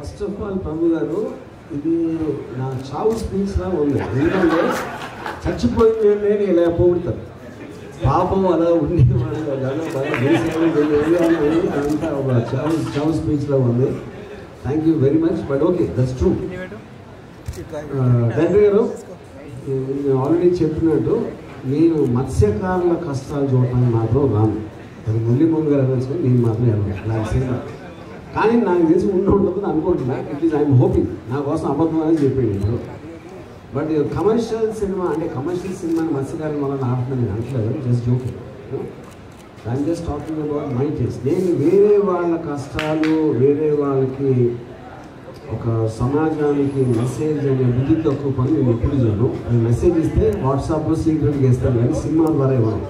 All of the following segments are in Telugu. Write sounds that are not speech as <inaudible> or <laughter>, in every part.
ఫస్ట్ ఆఫ్ ఆల్ ప్రభు గారు ఇది నా చావు స్పీచ్ లా ఉంది. ఎందుకంటే చచ్చిపోయింది నేను ఇలా పోగొడతాను పాపం అలా ఉండి అదంతా ఒక చావు చావు స్పీచ్ లా ఉంది. Thank you very much but okay that's true తండ్రి గారు నేను ఆల్రెడీ చెప్పినట్టు నేను మత్స్యకారుల కష్టాలు చూడటానికి మాత్రం రాను. అది మురళీ మోహన్ గారు అనేసి నేను మాత్రం నాకు సినిమా కానీ నాకు తెలిసి ఉండి ఉండదు అనుకుంటున్నా. ఇట్ ఐఎమ్ హోపింగ్ నా కోసం అబద్ధం అనేది చెప్పాడు బట్ కమర్షియల్ సినిమా అంటే కమర్షియల్ సినిమాని మత్స్యకారం వల్ల ఆడుతున్నాను నేను అంటలేదు just joking I'm just talking about my taste నేను వేరే వాళ్ళ కష్టాలు వేరే వాళ్ళకి ఒక సమాజానికి మెసేజ్ అనే బుద్ధి తక్కువ పని నేను ఎప్పుడు చేయను. అది మెసేజ్ ఇస్తే వాట్సాప్లో సీక్రెట్గా ఇస్తాను. కానీ సినిమా ద్వారా ఇవ్వను.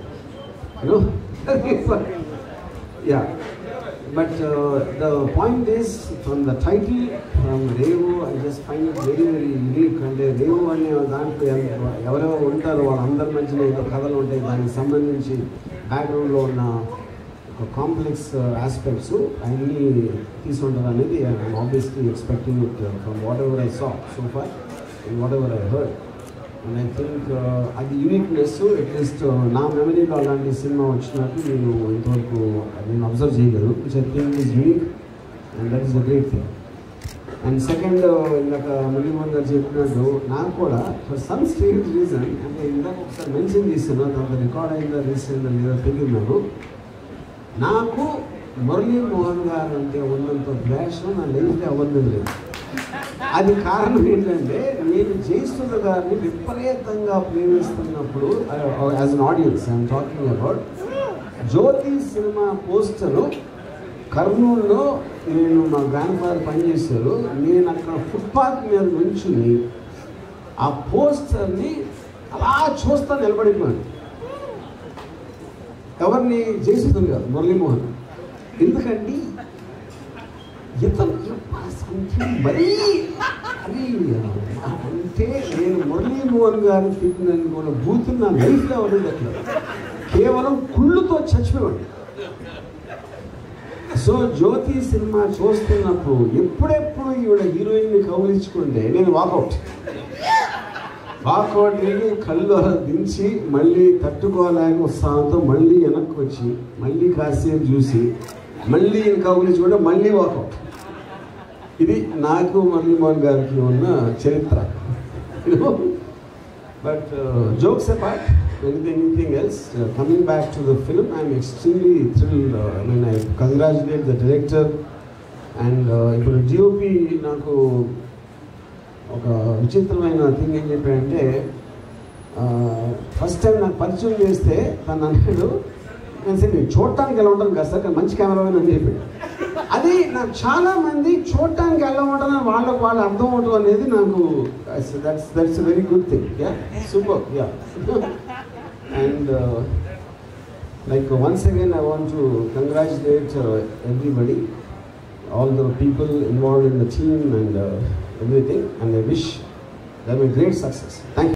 Yeah <laughs> but the point is from the title from Revu I just find it very very unique అంటే రేవు అనే దాంట్లో ఎవరెవరు ఉంటారో వాళ్ళందరి మధ్యలో ఏదో కథలు ఉంటాయి దానికి సంబంధించి బ్యాక్గ్రౌండ్లో ఉన్న ఒక కాంప్లెక్స్ ఆస్పెక్ట్స్ uh, అన్నీ తీసుకుంటారు అనేది I'm obviously expecting it from whatever I saw so far whatever I heard and I think అది యూనిక్నెస్ అట్లీస్ట్ నా మెమరీలో అలాంటి సినిమా వచ్చినట్టు నేను ఇంతవరకు నేను అబ్జర్వ్ చేయగలను which I think is unique and that is a great thing and second ఇందాక మురళీమోహన్ గారు చెప్పినట్టు నాకు కూడా ఫర్ సమ్ స్ట్రేట్ రీజన్ అంటే ఇందాక ఒకసారి మెన్షన్ చేశాను తర్వాత రికార్డ్ అయిందా రీసెంట్ లేదా తెలియదు నాకు నాకు మురళీ మోహన్ గారు అంటే ఉన్నంత ద్వేషం నా లైఫ్లో అవ్వలేదు లేదు అది కారణం ఏంటంటే నేను జయసుధ గారిని విపరీతంగా ప్రేమిస్తున్నప్పుడు as an audience I'm talking about Jyothi cinema poster కర్నూలులో నేను మా గ్రాండ్ ఫాదర్ పనిచేశారు. నేను అక్కడ ఫుట్పాత్ మీద నుంచుని ఆ పోస్టర్ని అలా చూస్తా నిలబడిపోయాను. ఎవరిని? జయసుధన్ గారు మురళీమోహన్. ఎందుకంటే ఇతను సంథింగ్ మరీ అది అంటే నేను మురళీమోహన్ గారు తిట్టినని కూడా బూతులు నా లైఫ్లో ఉండదు అట్లా కేవలం కుళ్ళుతో చచ్చిపోయాడు సో జ్యోతి సినిమా చూస్తున్నప్పుడు ఎప్పుడెప్పుడు ఈవిడ హీరోయిన్ని కౌలించుకుంటే నేను వాకౌట్ వాకౌట్ దిగి కళ్ళు అలా దించి మళ్ళీ తట్టుకోలేక ఉత్సాహంతో మళ్ళీ వెనక్కి వచ్చి మళ్ళీ కాసేపు చూసి మళ్ళీ ఈయన కబుర్లు చూడడం మళ్ళీ ఒకం ఇది నాకు మురళీమోహన్ గారికి ఉన్న చరిత్ర. But jokes apart anything anything else coming back to the film I'm extremely thrill నేను I congratulate the director and ఇప్పుడు జిఓపి నాకు ఒక విచిత్రమైన థింగ్ ఏం చెప్పాడంటే uh, ఫస్ట్ టైం నాకు పరిచయం చేస్తే తను అన్నాడు నేను చూడటానికి ఎలా ఉంటాను కాదు సార్? మంచి కెమెరా అని చెప్పాడు అది నాకు చాలామంది చూడటానికి ఎలా ఉంటుందని వాళ్ళకు వాళ్ళు అర్థం అవ్వటం అనేది నాకు that's that's very good thing yeah super yeah and like once again I want to congratulate everybody all the people involve in the theme and everything and I wish that me great success thank you